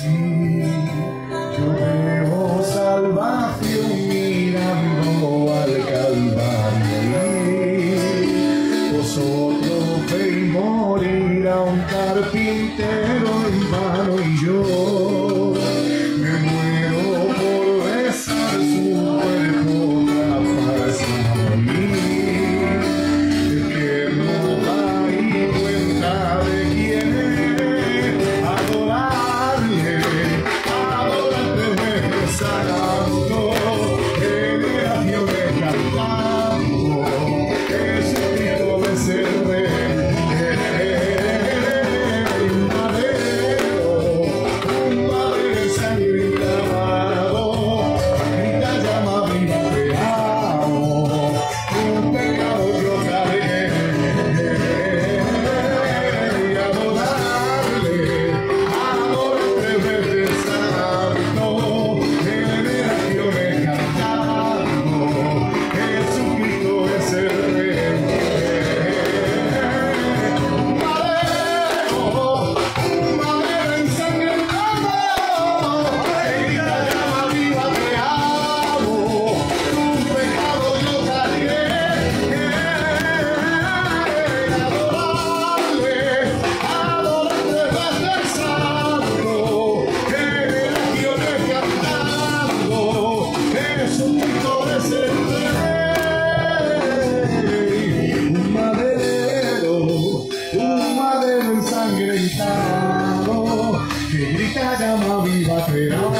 Sí, yo veo salvación mirando al Calvario. Vosotros veis morir a un carpintero en vano y yo. Un madero, un madero en sangre echado, que brinda viva, pero.